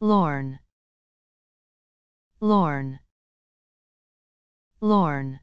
lorn lorn lorn